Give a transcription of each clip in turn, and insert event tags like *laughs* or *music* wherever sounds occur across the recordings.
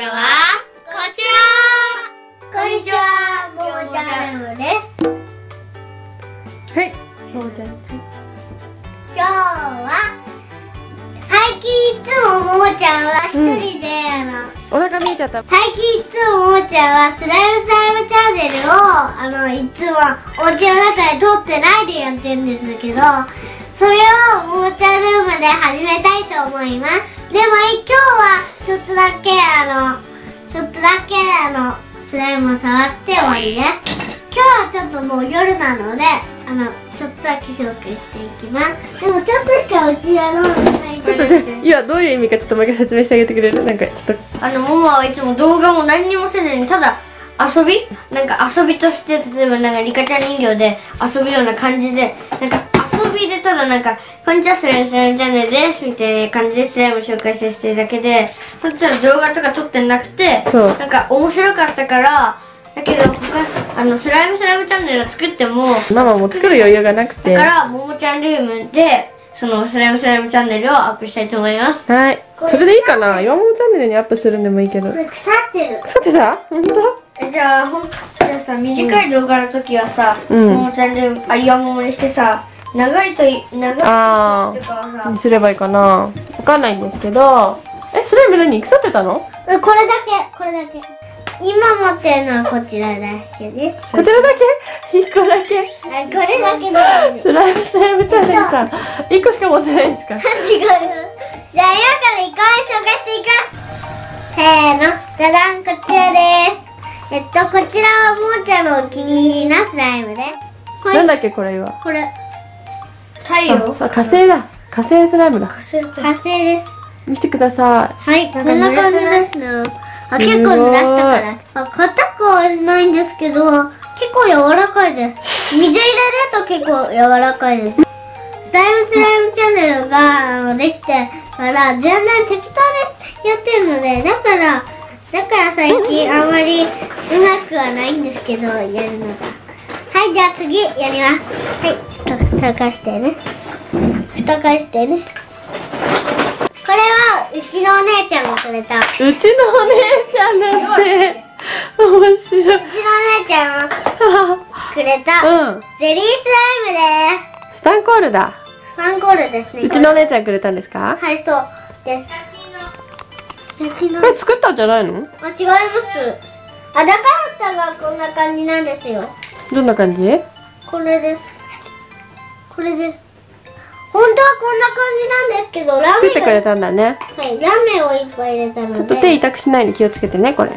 はこちら。こんにちはももちゃんルームです。はいももちゃん。はい。今日は最近いつもももちゃんは一人で、あのお腹見えちゃった。最近いつもももちゃんはスライムスライムチャンネルをあのいつもお家の中で撮ってないでやってるんですけどそれをももちゃんルームで始めたいと思いますでも今日はちょっとだけあのちょっとだけあのスライムを触って終わりです今日はちょっともう夜なのであのちょっとだけ紹介していきます。でもちょっとしかうちは飲んでないちょっとじゃあ今どういう意味かちょっともう一回説明してあげてくれる？なんかちょっと。あの、モモはいつも動画も何にもせずに、ただ遊び？なんか遊びとして、例えばなんかリカちゃん人形で遊ぶような感じで、なんか遊びでただなんか、こんにちは、スライムスライムチャンネルです、みたいな感じでスライム紹介させてるだけで、そっちは動画とか撮ってなくて、そうなんか面白かったから、だけど他、あの、スライムスライムチャンネルを作っても、ママも作る余裕がなくて。だから、ももちゃんルームで、そのスライムスライムチャンネルをアップしたいと思います。はい。それでいいかな？岩本チャンネルにアップするんでもいいけど。これ腐ってる。腐ってた？本当？えじゃあほんじゃあさ短い動画の時はさ、うん。ももちゃんであ岩ももにしてさ長いとい長いあとかはさにすればいいかな。わかんないんですけど。えスライム何腐ってたの？これだけこれだけ。今持ってるのはこちらだけです。こちらだけ？一個だけ？あこれだけです。スライムスライムチャンネルさ一個しか持ってないんですか？違う。じゃあ今から1個目紹介していきます。せーの。じゃらんこちらです。えっとこちらはもーちゃんのお気に入りなスライムですなんだっけこれは？これ太陽。あ火星だ。火星スライムだ。火星です。見せてくださはいこんな感じですね。あ結構濡らしたから。あ硬くはないんですけど結構柔らかいです。水入れると結構柔らかいです。スライムスライムチャンネルがあのできてから全然適当にやってるのでだからだから最近あまりうまくはないんですけどやるのがはいじゃあ次やります。はいちょっと蓋返してね。蓋返してね。これはうちのお姉ちゃんがくれた。うちのうちのお姉ちゃんなんて。面白い。お姉ちゃんがくれたうん。ゼリースライムです。スパンコールだ。ファンコールですね。うちのお姉ちゃんくれたんですか？はいそうです。焼きの。これ作ったんじゃないの？あ違います。あだからさがこんな感じなんですよどんな感じ？これですこれです本当はこんな感じなんですけどラーメンが作ってくれたんだねはいラーメンをいっぱい入れたのでちょっと手痛くしないように気をつけてねこれ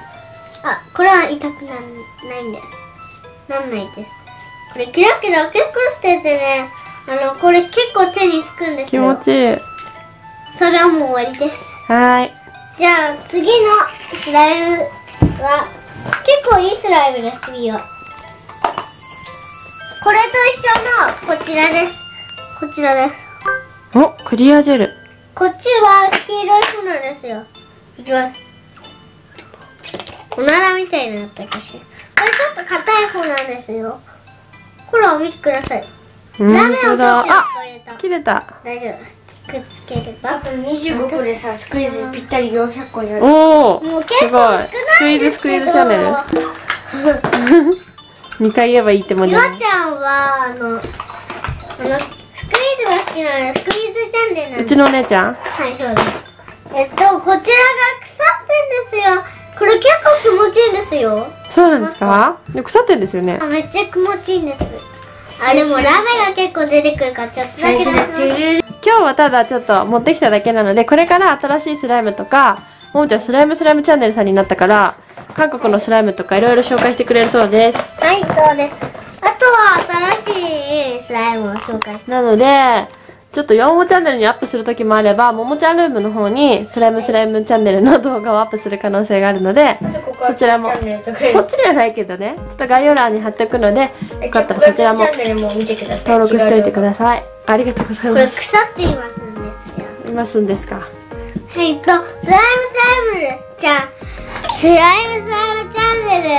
あ、これは痛くなんないんです。なんないです。これキラキラ結構しててね、あの、これ結構手につくんです気よ。持ちいいそれはもう終わりです。はーいじゃあ、次のスライムは、結構いいスライムです、次は。これと一緒の、こちらです。こちらです。おクリアジェルこっちは黄色い方なんですよ。いきます。おならみたいになったかしら。これちょっと硬い方なんですよ。ほら、お見てください。うんラーメンをちょっとあ入れた。切れた大丈夫。くっつければ。あと25個でさスクイズにぴったり400個になるおおもうす結構いスクイないんですけど。ズスクイズチャンネル *laughs* 2回言えばいいってもんじゆゃない？あちゃんは、あの、あの、スクイズが好きなので、スクイズチャンネルなんです。うちのお姉ちゃん？はい、そうです。えっと、こちらが腐ってんですよ。これ結構気持ちいいんですよ。そうなんですか？で腐ってんですよねあ、めっちゃ気持ちいいんです。あ、でもラメが結構出てくるからちょっとだけ。今日はただちょっと持ってきただけなのでこれから新しいスライムとかももちゃんスライムスライムチャンネルさんになったから韓国のスライムとかいろいろ紹介してくれるそうです。はい、そうです。あとは新しいスライムを紹介。なのでちょっと4もチャンネルにアップする時もあればももちゃんルームの方にスライムスライムチャンネルの動画をアップする可能性があるのでそちらもそっちではないけどね。ちょっと概要欄に貼っておくのでよかったらそちらも登録しておいてください。ありがとうございこれます腐っていますんですよ。いますんですか？はいと、スライムスライムちゃん、スライムスライムチャンネル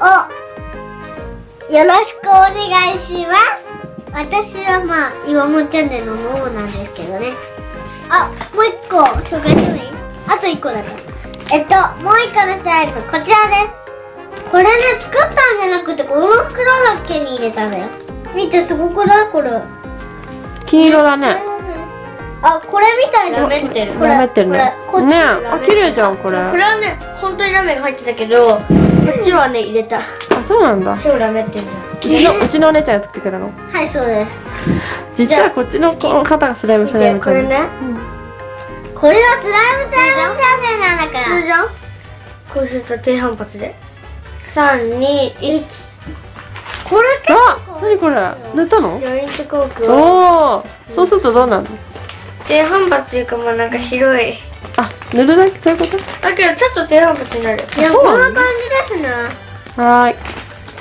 をよろしくお願いします。私はまあ、岩本チャンネルのモモなんですけどね。あ、もう一個紹介してもいいあと一個だから。えっともう一個のスライムこちらです。これね作ったんじゃなくてこの袋だけに入れたんだよ。見てすごくない？これ。金色だね。あこれみたいなラメってる。これラメってるね。これこっちねえあ綺麗じゃんこれ。これはね本当にラメが入ってたけどこっちはね入れた。あそうなんだ。う超ラメってるちのうちのお姉ちゃんが作ってくれたの？はいそうです。実はこっちのこの方がスライムスライムちゃんこれね。これはスライムスライムチャンネルなんだから。普通じゃんこうすると低反発で。321これ結あ何これ？塗ったの？ジョイントコークを。おおそうするとどうなるの？低反発っていうかまあなんか白い。あ塗るだけ？そういうこと？だけどちょっと低反発になるいやこんな感じですねはーい。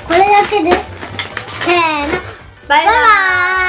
これだけで？せーの。バイバイ。バイ今